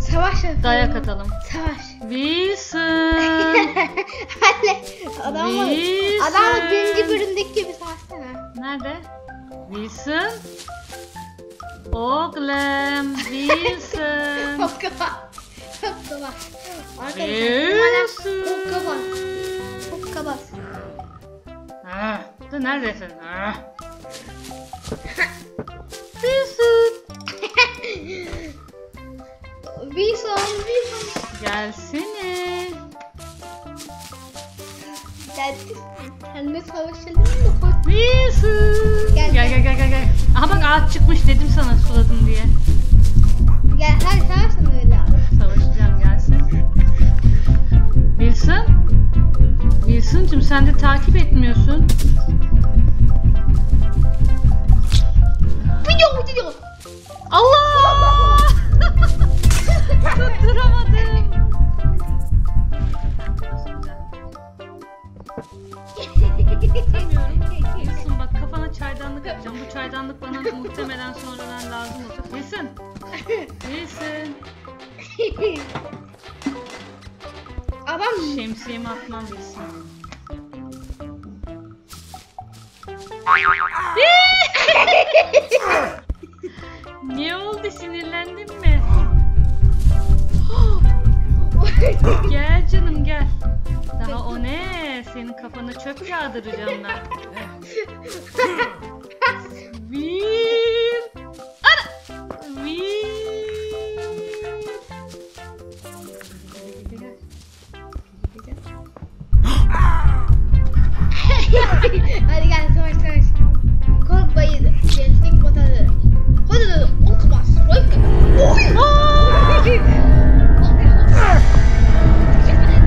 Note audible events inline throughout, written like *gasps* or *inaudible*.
Savaş yapalım. Dayak atalım. Savaş. Wilson. *laughs* Anne adamı Wilson. adamı birinci bölümdeki gibi savaşsana. Nerede? Wilson. Oğlum Wilson. *laughs* Hokkaba. Hokkaba. Arkadaşlar hokkaba. Hokkaba. Ah, dur neredesin? Ah. Gelsene. Geldi. Kendime savaşalım mı? Wilson. Gel. Gel gel gel gel. Aha bak ağaç çıkmış dedim sana suladım diye. Gel hadi savaşın öyle. Savaşacağım gelsin. Wilson. Wilson'cum sen de takip etmiyorsun. Yapacağım. Bu çaydanlık bana *laughs* muhtemelen sonradan lazım olacak. Wilson. Wilson. Adam Şemsiyemi atmam Wilson. *laughs* ne oldu sinirlendin mi? *gasps* Gel canım gel. Daha o ne? Senin kafana çöp yağdıracağım ben. *laughs* *laughs* Hadi gel savaş savaş. Korkmayın. Gelsin batarı. Hadi hadi. Oy.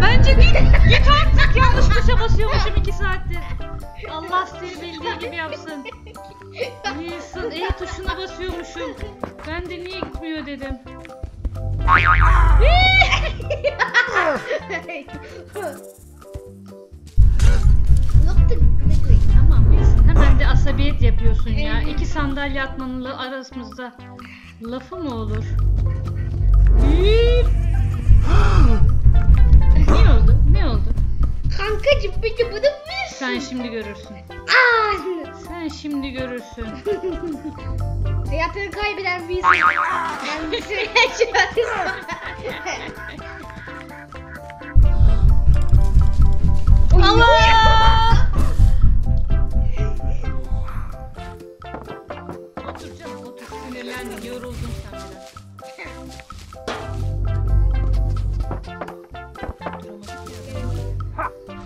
Bence git. Git artık yanlış tuşa basıyormuşum iki saattir. Allah seni bildiği gibi yapsın. Wilson E tuşuna basıyormuşum. Ben de niye gitmiyor dedim. *laughs* *laughs* sandalye atmanın arasımızda lafı mı olur? Ne oldu? Ne oldu? Kankacım peki bunu bilirsin. Sen şimdi görürsün. Aa! Sen şimdi görürsün. *laughs* Hayatını kaybeden bir insan. Ben bir süre yaşıyorum. *laughs* Ha!